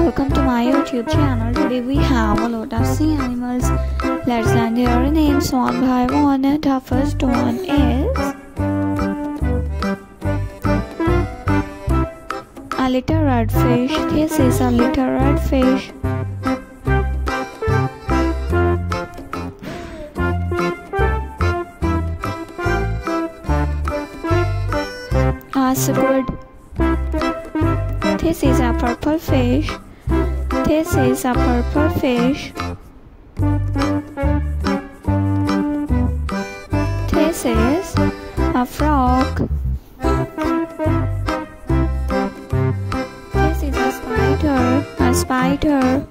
Welcome to my YouTube channel. Today we have a lot of sea animals. Let's learn their names one by one. The first one is a little red fish. This is a little red fish. A squid. This is a purple fish. This is a purple fish. This is a frog. This is a spider. A spider.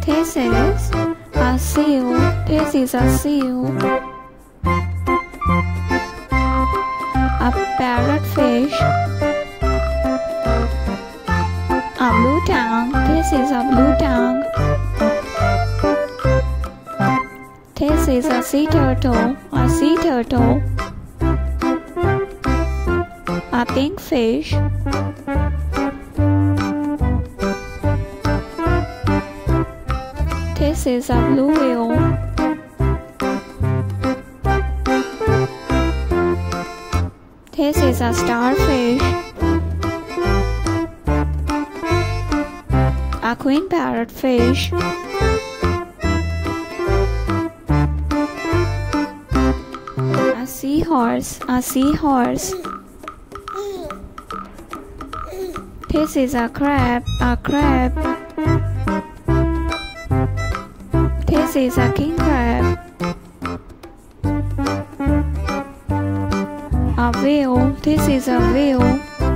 This is a seal. This is a seal. A parrotfish. Tongue. This is a blue tang. This is a sea turtle. A sea turtle. A pink fish. This is a blue whale. This is a starfish. A queen parrotfish. A seahorse. A seahorse. This is a crab. A crab. This is a king crab. A whale. This is a whale.